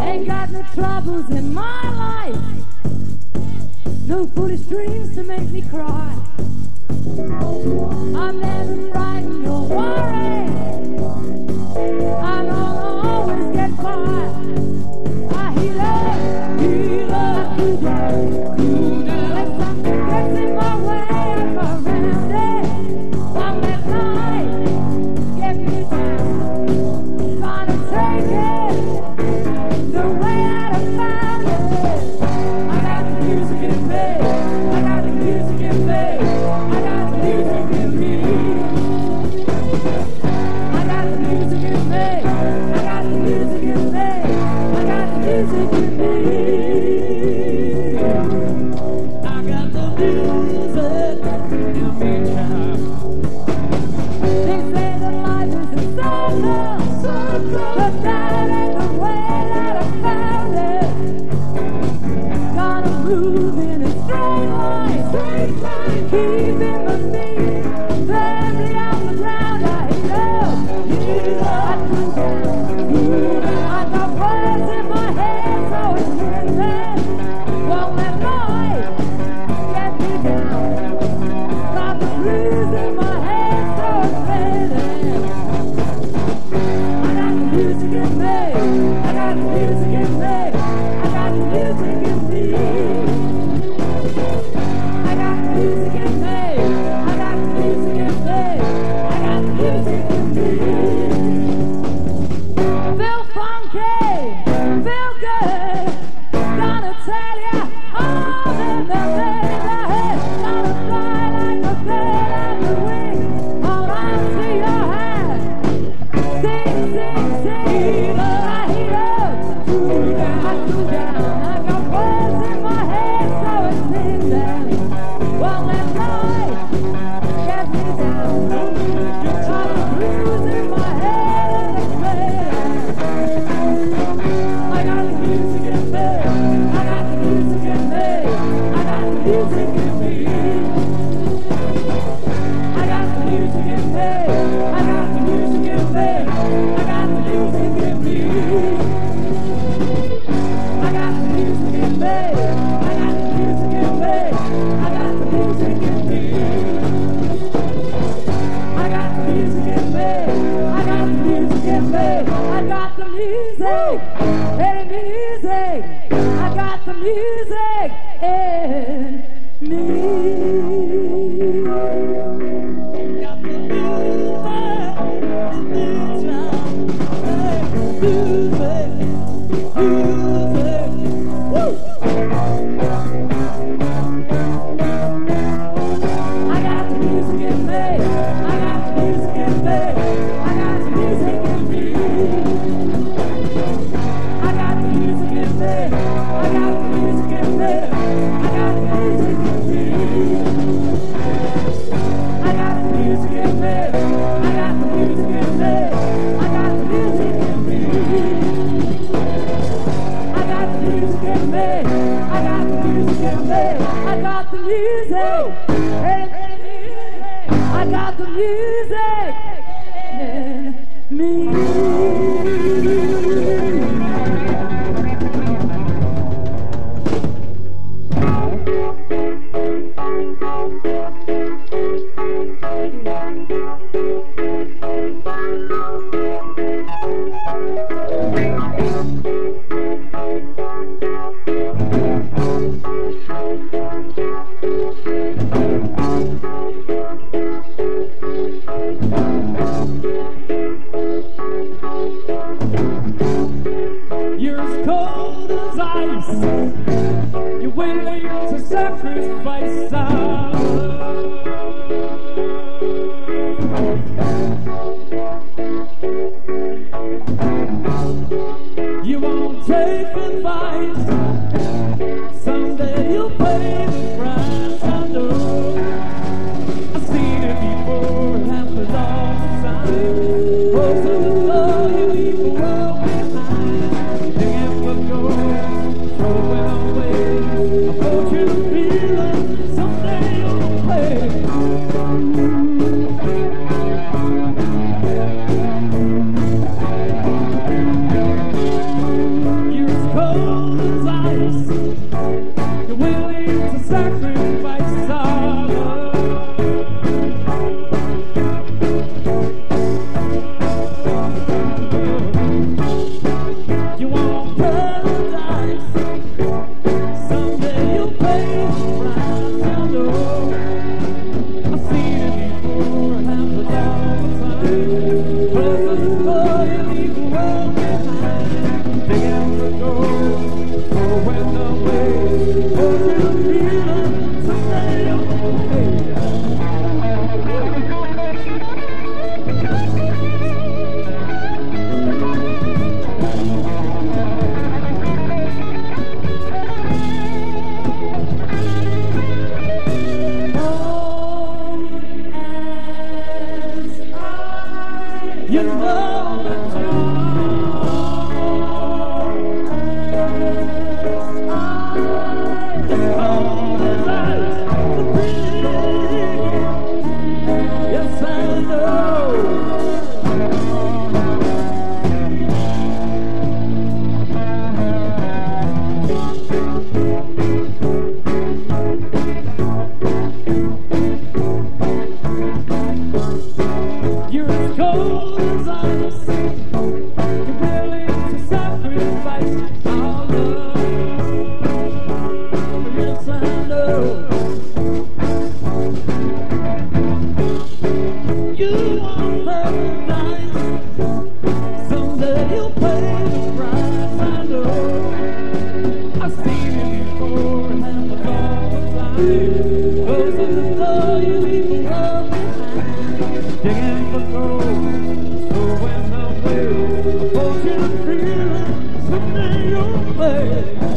Ain't got no troubles in my life. No foolish dreams to make me cry. I'm never riding no worries. the music, hey music, I got the music in me. Got the music, the music, hey, music. I got the music in me. I got the music. I got the music. You won't take advice. Someday you'll pay the price. I know. I've seen it before. It happens all the time. Oh, so beautiful. meus olhos. Someday